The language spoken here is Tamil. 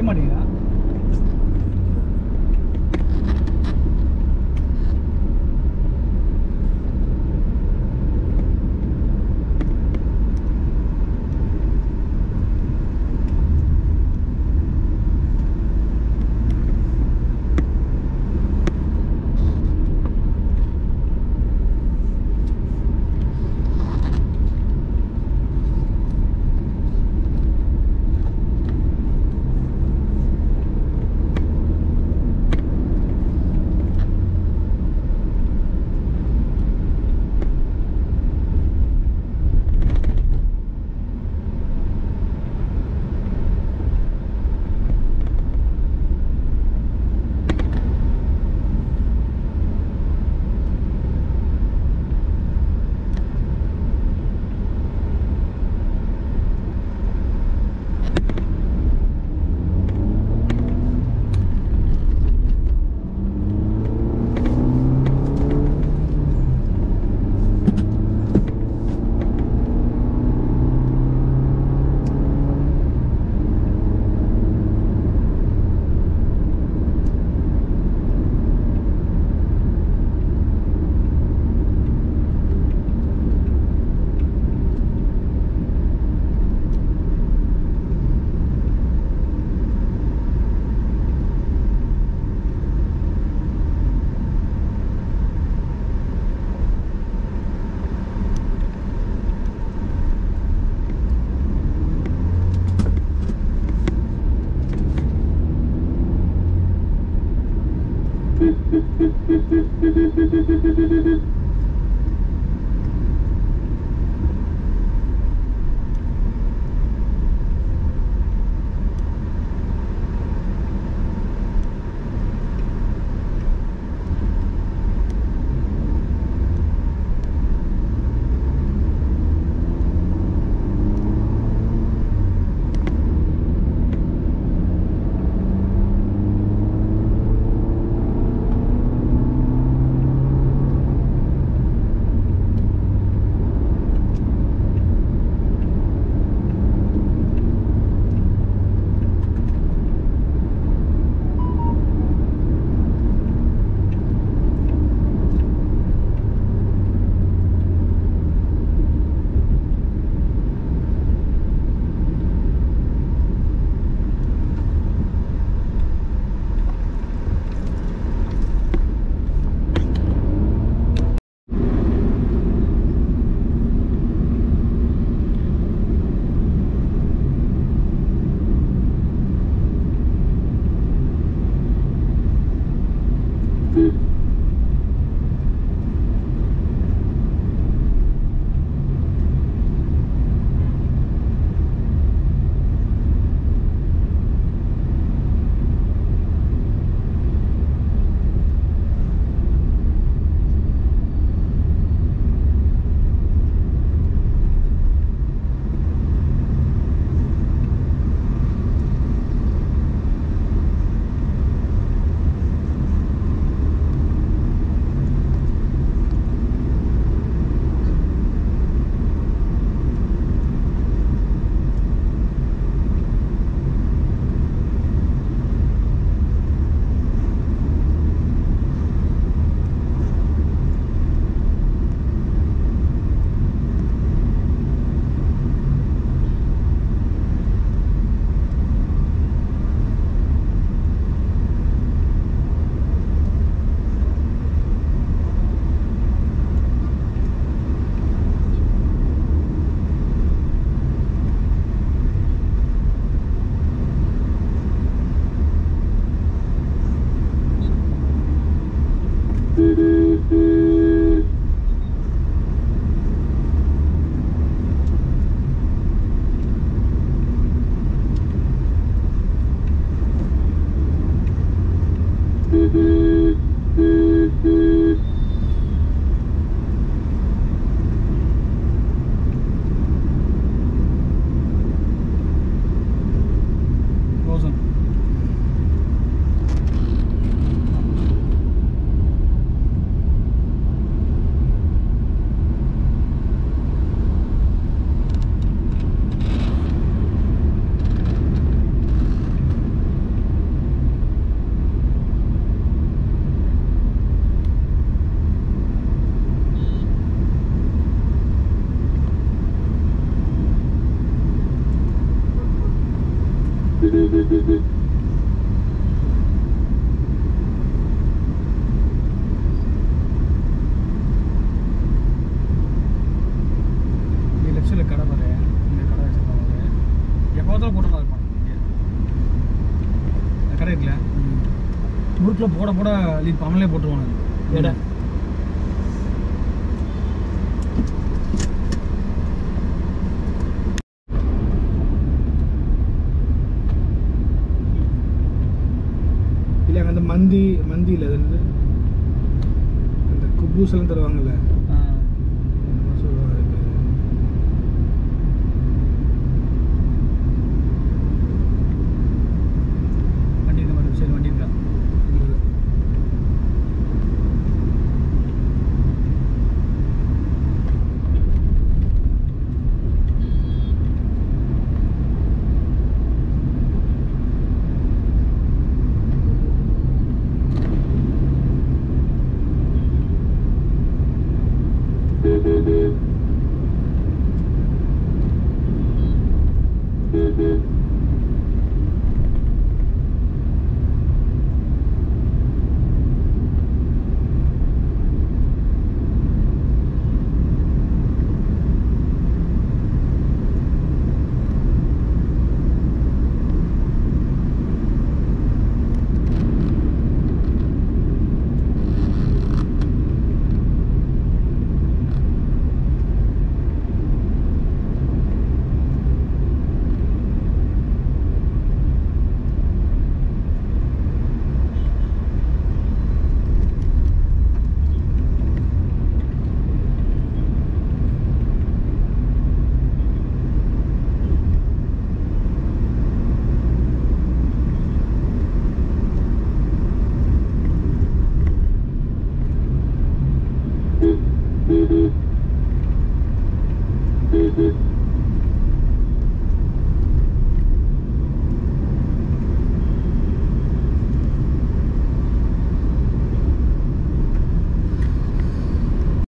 qué moneda? லெஃப்ட் கடை பாரு. இந்த கடை வச்சுருப்பாங்க எப்போ பார்த்தாலும் போட்டு தான் இருப்பாங்க இந்த கடை இருக்குல்ல? முறுக்கில் போட போட லீட் அவங்களே போட்டுருவாங்க எடை இல்லை அந்த மந்தி மந்தி இல்லை அது அந்த குப்பூசெல்லாம் தருவாங்கள்ல தருவாங்கல்ல